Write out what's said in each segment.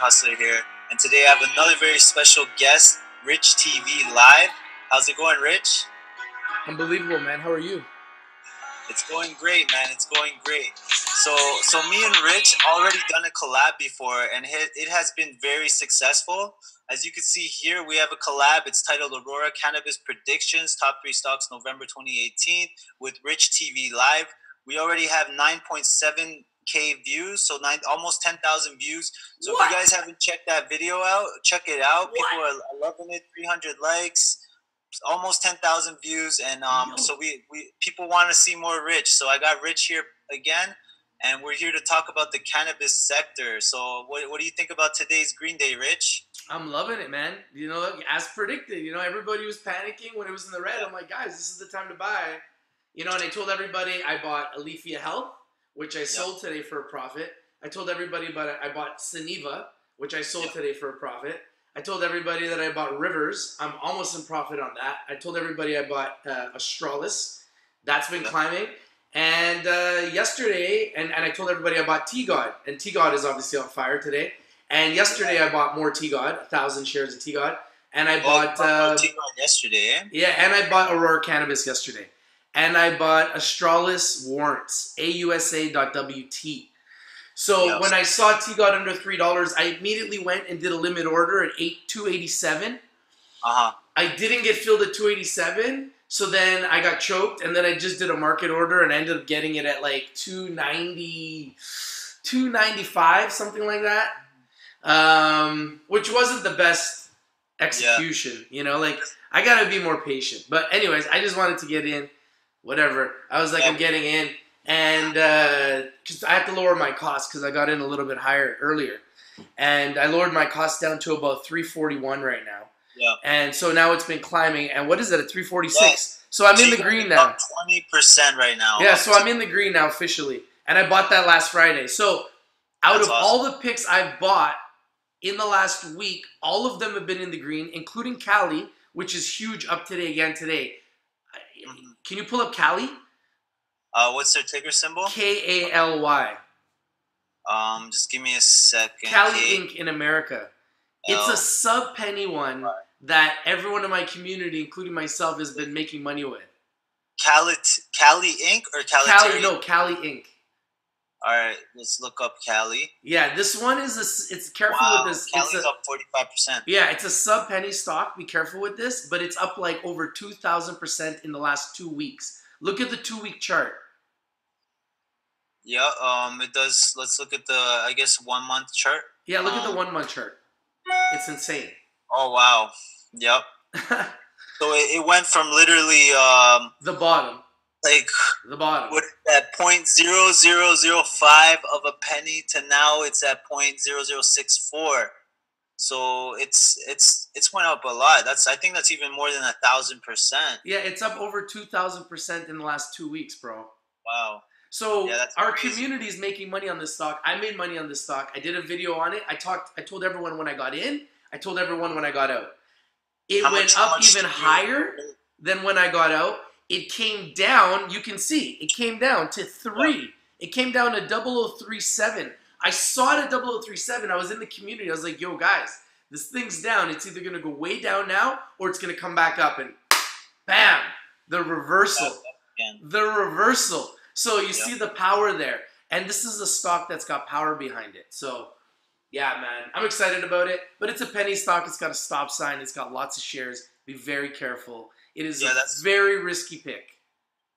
Hustler here, and today I have another very special guest, Rich TV Live. How's it going, Rich? Unbelievable, man. How are you? It's going great, man. It's going great. So, so me and Rich already done a collab before, and it it has been very successful. As you can see here, we have a collab. It's titled Aurora Cannabis Predictions, Top Three Stocks, November 2018, with Rich TV Live. We already have 9.7k views, so nine, almost 10,000 views. So What? if you guys haven't checked that video out, check it out. People are loving it. 300 likes, almost 10,000 views, and um, Yo. so we, we people want to see more Rich. So I got Rich here again, and we're here to talk about the cannabis sector. So what, what do you think about today's Green Day, Rich? I'm loving it, man. You know, as predicted, you know, everybody was panicking when it was in the red. I'm like, guys, this is the time to buy. You know, and I told everybody I bought Alethea Health, which I sold today for a profit. I told everybody about it. I bought Sunniva, which I sold Yep. today for a profit. I told everybody that I bought Rivers. I'm almost in profit on that. I told everybody I bought uh, Australis. That's been climbing. And uh, yesterday, and, and I told everybody I bought T God, and T God is obviously on fire today. And yesterday I bought more T God, a thousand shares of T God, and I Oh, bought uh, T-God yesterday, eh? yeah, and I bought Aurora Cannabis yesterday, and I bought Australis warrants, AUSA.WT. So Yes. when I saw T God under three dollars, I immediately went and did a limit order at eight two eighty seven. Uh huh. I didn't get filled at 287, so then I got choked, and then I just did a market order and I ended up getting it at like 290, 295, something like that. Um, which wasn't the best execution, you know. Like I gotta be more patient. But anyways, I just wanted to get in. Whatever. I was like, I'm getting in, and uh, because I had to lower my cost because I got in a little bit higher earlier, and I lowered my cost down to about 341 right now. Yeah. And so now it's been climbing. And what is it at 346? Yes. So I'm in the green now. Twenty percent right now. Yeah, so I'm in the green now officially. And I bought that last Friday. So out That's of all the picks I've bought in the last week, all of them have been in the green, including Kali, which is huge up today again today. Can you pull up Kali? Uh, what's their ticker symbol? K A L Y. Um, just give me a second. Kali K- Inc. in America. It's a sub penny one Right. that everyone in my community, including myself, has been making money with. Kali, Kali Inc. or Kali? Kali, no, Kali Inc. All right, let's look up Kali. Yeah, this one is a, It's careful Wow, with this. Kali's It's a, up forty-five percent. yeah, it's a sub penny stock. Be careful with this, but it's up like over two thousand percent in the last two weeks. Look at the two week chart. Yeah. Um, it does. Let's look at the, I guess, one month chart. Yeah, look at the Um, one month chart. It's insane. Oh wow. Yep. So it, it went from literally um the bottom, like the bottom. what at point zero zero zero five of a penny to now it's at point zero zero six four. So it's it's it's went up a lot. That's I think that's even more than a thousand percent. Yeah, it's up over two thousand percent in the last two weeks, bro. Wow. So Yeah, our crazy. community is making money on this stock. I made money on this stock. I did a video on it. I talked. I told everyone when I got in. I told everyone when I got out. It How went much- up even higher than when I got out. It came down. You can see it came down to three. It came down to 0037. I saw it at 0037. I was in the community. I was like, "Yo, guys, this thing's down. It's either gonna go way down now or it's gonna come back up." And bam, the reversal the reversal. So you see the power there. And this is a stock that's got power behind it. So yeah, man, I'm excited about it. But it's a penny stock. It's got a stop sign. It's got lots of shares. Be very careful. It is Yeah, a that's- very risky pick.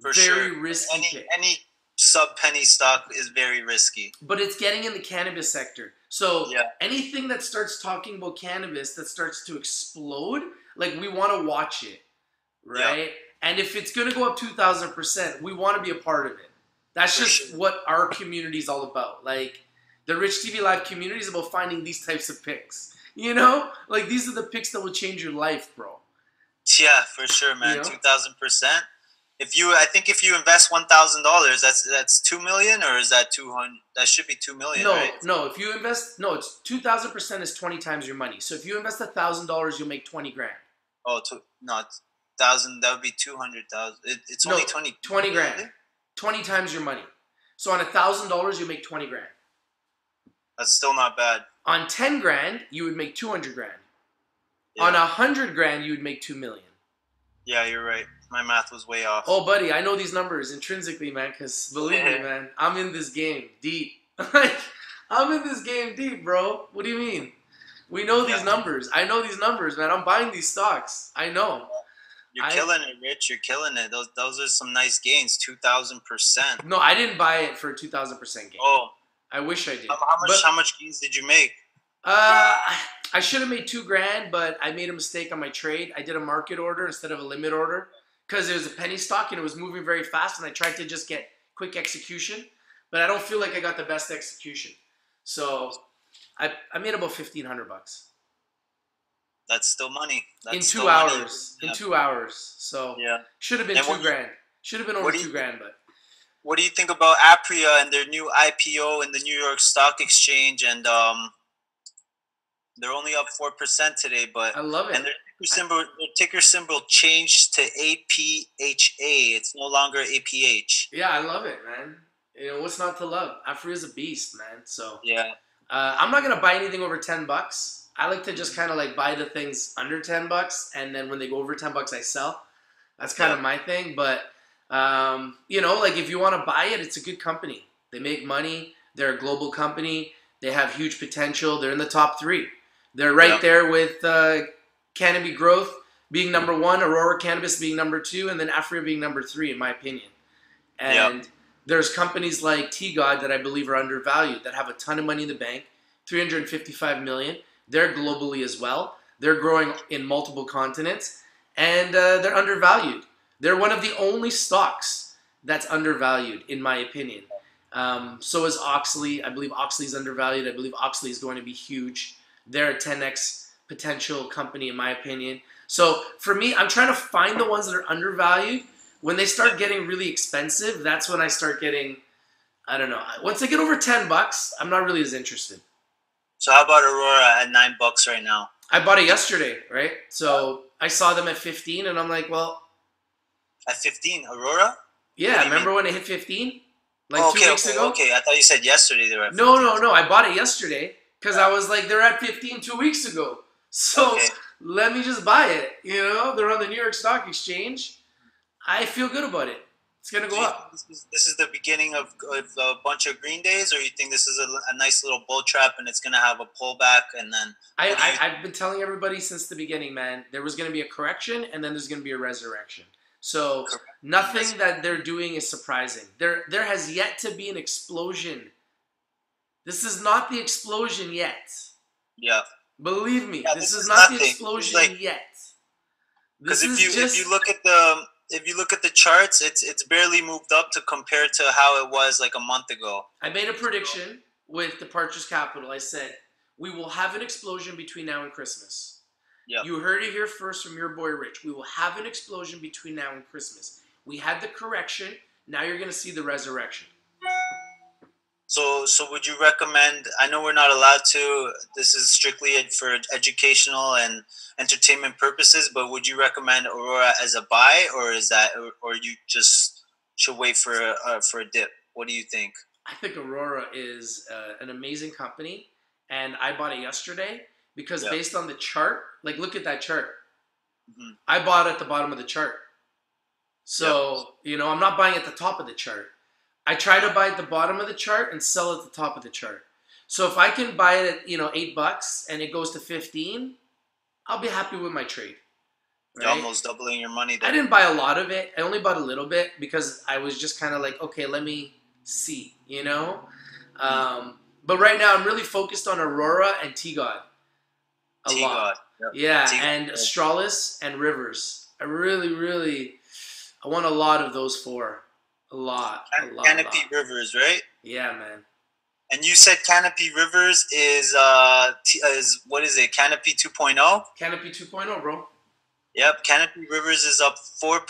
For very sure. risky Any pick. any sub penny stock is very risky. But it's getting in the cannabis sector. So Yeah. anything that starts talking about cannabis that starts to explode, like we want to watch it, right? And if it's going to go up 2000%, we want to be a part of it. That's For just sure. what our community is all about. Like the Rich TV Live community is about finding these types of picks. You know? Like these are the picks that will change your life, bro. Yeah, for sure, man. You know? Two thousand percent. If you, I think if you invest one thousand dollars, that's that's two million, or is that two hundred? That should be two million, No, right? no. If you invest, no, it's two thousand percent is twenty times your money. So if you invest a thousand dollars, you'll make twenty grand. Oh, two, no, thousand. That would be two hundred thousand. It, it's No, only twenty. 20 grand. Twenty times your money. So on a thousand dollars, you make twenty grand. That's still not bad. On 10 grand, you would make 200 grand. Yeah. On 100 grand, you would make 2 million. Yeah, you're right. My math was way off. Oh, buddy, I know these numbers intrinsically, man, because believe me, man, I'm in this game deep. like, I'm in this game deep, bro. What do you mean? We know these Yeah. numbers. I know these numbers, man. I'm buying these stocks. I know. You're I- killing it, Rich. You're killing it. Those those are some nice gains. Two thousand percent. No, I didn't buy it for 2,000% gain. Oh, I wish I did. how, how much? But- how much gains did you make? Uh, I should have made two grand, but I made a mistake on my trade. I did a market order instead of a limit order because it was a penny stock and it was moving very fast, and I tried to just get quick execution, but I don't feel like I got the best execution. So I, I made about fifteen hundred bucks That's still money. That's in two money. hours. In Yeah. two hours. So Yeah. should have been And two grand. Should have been over what do you- two grand, but What do you think about Aphria and their new IPO in the New York Stock Exchange? And um, they're only up four percent today, but I love and it. their ticker symbol, their ticker symbol changed to APHA. It's no longer APH. Yeah, I love it, man. You know what's not to love? Afri is a beast, man. So. Yeah. Uh, I'm not gonna buy anything over ten bucks. I like to just kind of like buy the things under ten bucks, and then when they go over ten bucks, I sell. That's kind of Yeah. my thing. But um, you know, like if you want to buy it, it's a good company. They make money. They're a global company. They have huge potential. They're in the top three. They're right Yep. there with uh, Canopy Growth being number one, Aurora Cannabis being number two, and then Aphria being number three, in my opinion. And there's companies like T God that I believe are undervalued that have a ton of money in the bank, 355 million. They're globally as well. They're growing in multiple continents, and uh, they're undervalued. They're one of the only stocks that's undervalued, in my opinion. Um, so is Auxly. I believe Auxly's undervalued. I believe Auxly is going to be huge. They're a 10x potential company, in my opinion. So for me, I'm trying to find the ones that are undervalued. When they start getting really expensive, that's when I start getting. I don't know. Once they get over 10 bucks, I'm not really as interested. So how about Aurora at nine bucks right now? I bought it yesterday, right? So I saw them at 15, and I'm like, well, At fifteen, Aurora? yeah. What do you Remember when it hit 15? Like Oh, two okay, weeks okay, ago? okay. I thought you said yesterday they were. At No, no, no. I bought it yesterday because I was like, they're at 15 two weeks ago. So Okay. let me just buy it. You know, they're on the New York Stock Exchange. I feel good about it. It's gonna go up. This is, this is the beginning of, of a bunch of green days, or you think this is a, a nice little bull trap and it's gonna have a pullback and then I, What do you- I, I've been telling everybody since the beginning, man. There was going to be a correction, and then there's going to be a resurrection. So Correct. nothing that they're doing is surprising. There, there has yet to be an explosion. This is not the explosion yet. yeah? Believe me, Yeah, this, this is not the nothing. It's explosion like- yet. Because if you just. if you look at the if you look at the charts, it's it's barely moved up to compare to how it was like a month ago. I made a prediction with the Partridge Capital. I said we will have an explosion between now and Christmas. Yep. You heard it here first from your boy Rich. We will have an explosion between now and Christmas. We had the correction. Now you're going to see the resurrection. So so would you recommend? I know we're not allowed to. This is strictly for educational and entertainment purposes. But would you recommend Aurora as a buy, or is that, or, or you just should wait for a, uh, for a dip? What do you think? I think Aurora is uh, an amazing company, and I bought it yesterday because Yeah. based on the chart, like look at that chart. Mhm. I bought at the bottom of the chart. So, you know, I'm not buying at the top of the chart. I try to buy at the bottom of the chart and sell at the top of the chart. So if I can buy it at, you know, eight bucks and it goes to 15, I'll be happy with my trade. You're almost doubling your money I didn't buy a lot of it. I only bought a little bit because I was just kind of like, okay, let me see, you know. Um, but right now, I'm really focused on Aurora and T God. A T lot, God. Yep. yeah, T-God, and. Australis and Rivers. I really, really, I want a lot of those four. A lot, a lot, Canopy lot. Rivers, right? Yeah, man. And you said Canopy Rivers is uh t- is what is it? Canopy 2.0. Canopy 2.0, bro. Yep, Canopy Rivers is up four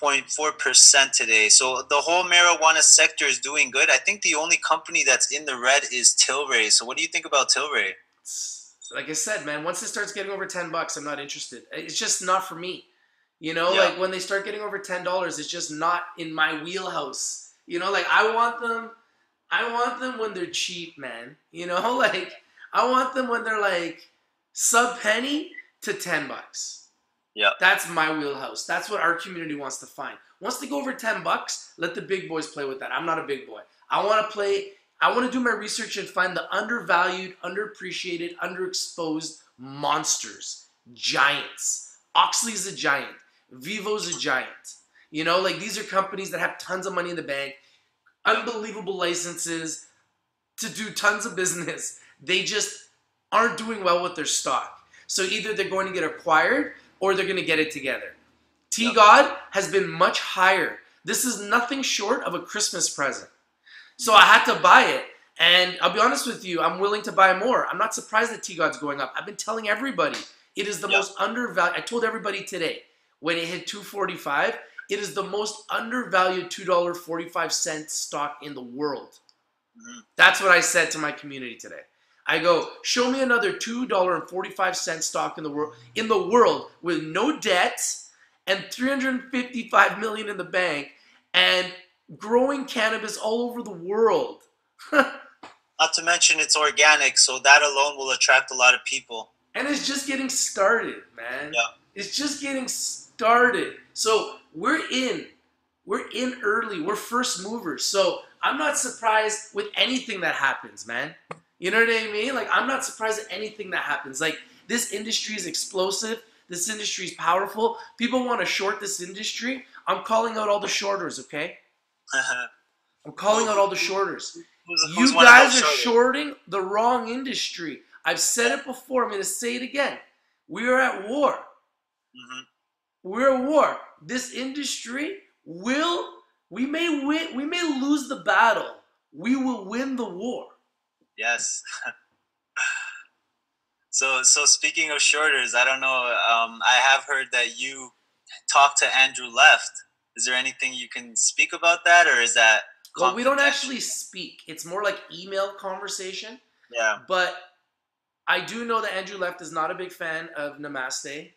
point four percent today. So the whole marijuana sector is doing good. I think the only company that's in the red is Tilray. So what do you think about Tilray? Like I said, man, once it starts getting over ten bucks, I'm not interested. It's just not for me. You know, Yeah. like when they start getting over ten dollars, it's just not in my wheelhouse. You know, like I want them, I want them when they're cheap, man. You know, like I want them when they're like sub penny to ten bucks. Yeah. That's my wheelhouse. That's what our community wants to find. Once they go over ten bucks, let the big boys play with that. I'm not a big boy. I want to play. I want to do my research and find the undervalued, underappreciated, underexposed monsters, giants. Auxly's a giant. Vivo's a giant. You know, like these are companies that have tons of money in the bank, unbelievable licenses to do tons of business. They just aren't doing well with their stock. So either they're going to get acquired or they're going to get it together. T. God has been much higher. This is nothing short of a Christmas present. So I had to buy it. And I'll be honest with you, I'm willing to buy more. I'm not surprised that T God's going up. I've been telling everybody it is the Yep. most undervalued. I told everybody today when it hit 245, it is the most undervalued $2.45 stock in the world. Mhm. That's what I said to my community today. I go, show me another $2.45 stock in the world in the world with no debts and 355 million in the bank and growing cannabis all over the world. Not to mention it's organic, so that alone will attract a lot of people. And it's just getting started, man. Yeah. It's just getting started. So we're in. We're in early. We're first movers. So I'm not surprised with anything that happens, man. You know what I mean? Like I'm not surprised at anything that happens. Like this industry is explosive. This industry is powerful. People want to short this industry. I'm calling out all the shorters, okay? I'm calling out all the shorters. Who's- who's You guys are shorting the wrong industry. I've said it before. I'm going to say it again. We are at war. Mhm. We're at war. This industry will. We may win. We may lose the battle. We will win the war. Yes. so so speaking of shorters, I don't know. Um, I have heard that you talked to Andrew Left. Is there anything you can speak about that, or is that? Well, we don't actually speak. It's more like email conversation. Yeah. But I do know that Andrew Left is not a big fan of Namaste.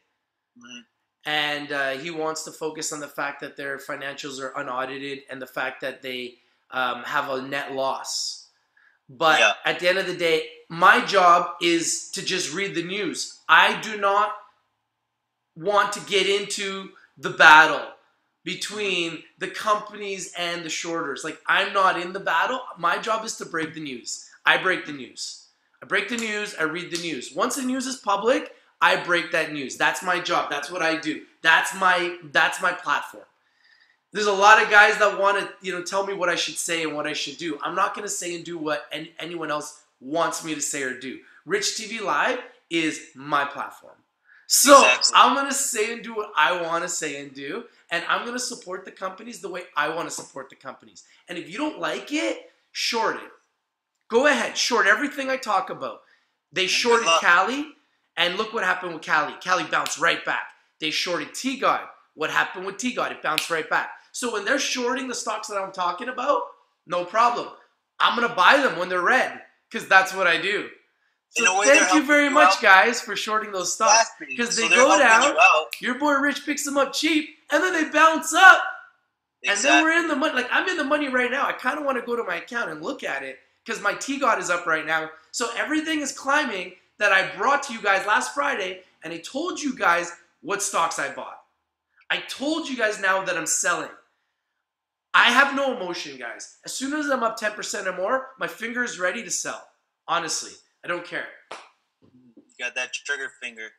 Mhm. And uh, he wants to focus on the fact that their financials are unaudited and the fact that they um, have a net loss. But Yeah. at the end of the day, my job is to just read the news. I do not want to get into the battle between the companies and the shorters. Like, I'm not in the battle. My job is to break the news. I break the news. I break the news, I read the news. Once the news is public, I break that news. That's my job. That's what I do. That's my that's my platform. There's a lot of guys that want to, you know, tell me what I should say and what I should do. I'm not going to say and do what any, anyone else wants me to say or do. Rich TV Live is my platform. So Exactly. I'm going to say and do what I want to say and do. And I'm going to support the companies the way I want to support the companies. And if you don't like it, short it. Go ahead, short everything I talk about. They shorted. Kali, and look what happened with Kali. Kali bounced right back. They shorted T God. What happened with T God? It bounced right back. So when they're shorting the stocks that I'm talking about, no problem. I'm gonna buy them when they're red because that's what I do. So thank you very you much, out. guys, for shorting those stocks. Because they they're go down, you your boy Rich picks them up cheap, and then they bounce up. exactly. And then we're in the money. Like I'm in the money right now. I kind of want to go to my account and look at it because my T God is up right now. So everything is climbing that I brought to you guys last Friday, and I told you guys what stocks I bought. I told you guys now that I'm selling. I have no emotion, guys. As soon as I'm up 10% or more, my finger is ready to sell. Honestly, I don't care. You got that trigger finger.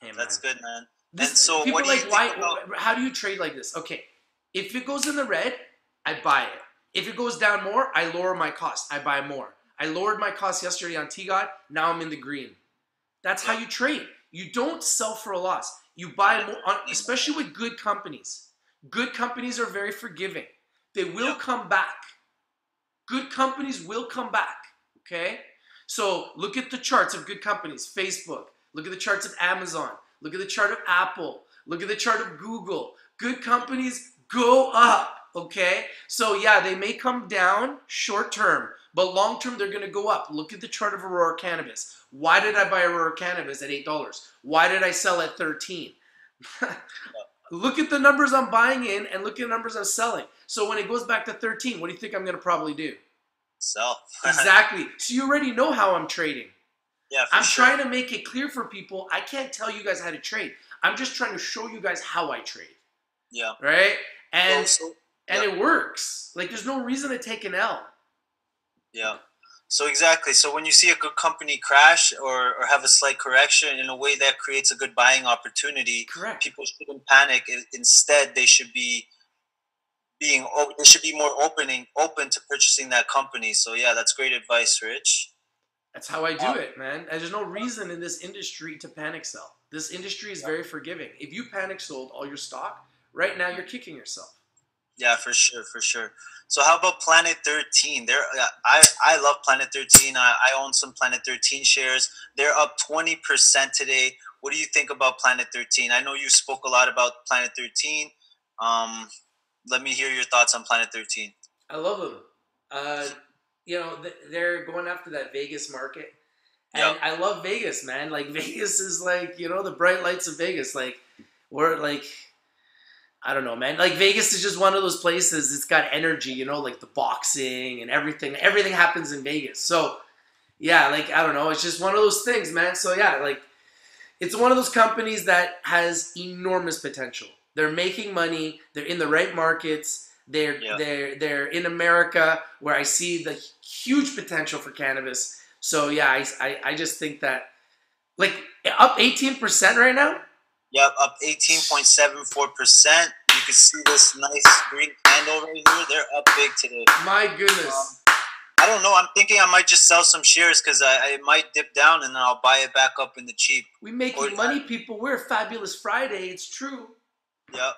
Hey, man. That's good, man. This, And so people what do you like why? think about- How do you trade like this? Okay, if it goes in the red, I buy it. If it goes down more, I lower my cost. I buy more. I lowered my cost yesterday on T God. Now I'm in the green. That's how you trade. You don't sell for a loss. You buy more, on, especially with good companies. Good companies are very forgiving. They will come back. Good companies will come back. Okay? So look at the charts of good companies. Facebook. Look at the charts of Amazon. Look at the chart of Apple. Look at the chart of Google. Good companies go up. Okay? So yeah, they may come down short term, but long term they're gonna go up. Look at the chart of Aurora Cannabis. Why did I buy Aurora Cannabis at eight dollars? Why did I sell at thirteen? look at the numbers I'm buying in and look at the numbers I'm selling. So when it goes back to 13, what do you think I'm gonna probably do? Sell. exactly. So you already know how I'm trading. yeah, I'm sure. trying to make it clear for people. I can't tell you guys how to trade. I'm just trying to show you guys how I trade, Yeah. right? And Well, so- and it works. Like there's no reason to take an L. Yeah. So exactly. So when you see a good company crash or, or have a slight correction in a way that creates a good buying opportunity, Correct. people shouldn't panic. Instead, they should be being o- they should be more opening open to purchasing that company. So yeah, that's great advice, Rich. That's how I do Um, it, man. And there's no reason in this industry to panic sell. This industry is very forgiving. If you panic sold all your stock, right now you're kicking yourself. Yeah, for sure, for sure. So how about Planet 13? They're, uh, I, I love Planet 13. I, I own some Planet 13 shares. They're up 20% today. What do you think about Planet 13? I know you spoke a lot about Planet 13. Um, let me hear your thoughts on Planet 13. I love them. Uh, you know, they're going after that Vegas market. And Yep. I love Vegas, man. Like Vegas is like, you know, the bright lights of Vegas. Like we're like I don't know, man. Like Vegas is just one of those places. It's got energy, you know, like the boxing and everything. Everything happens in Vegas. So, yeah, like I don't know. It's just one of those things, man. So yeah, like it's one of those companies that has enormous potential. They're making money. They're in the right markets. They're Yeah. they're they're in America where I see the huge potential for cannabis. So yeah, I I, I just think that like up 18% right now. Yep, up 18.74%. You can see this nice green candle right here. They're up big today. My goodness. I don't know. I'm thinking I might just sell some shares because I, I might dip down and then I'll buy it back up in the cheap. We making Or- money, people. We're Fabulous Friday. It's true. Yep.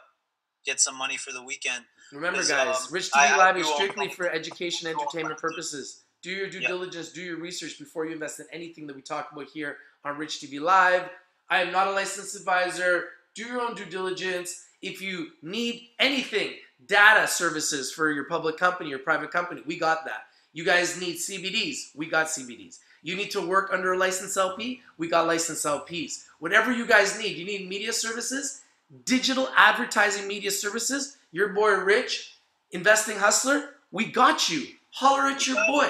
Get some money for the weekend. Remember, guys, um, Rich TV I- I Live is strictly for education, entertainment purposes. Do your due Yeah. diligence, do your research before you invest in anything that we talk about here on Rich TV Live. I am not a licensed advisor. Do your own due diligence. If you need anything, data services for your public company or private company, we got that. You guys need CBDs, we got CBDs. You need to work under a licensed LP, we got licensed LPs. Whatever you guys need, you need media services, digital advertising media services, your boy Rich, investing hustler, we got you. Holler at your boy.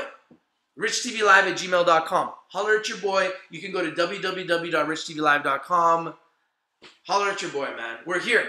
RichTVLive at gmail.com. Holler at your boy. You can go to www.richtvlive.com. Holler at your boy, man. We're here.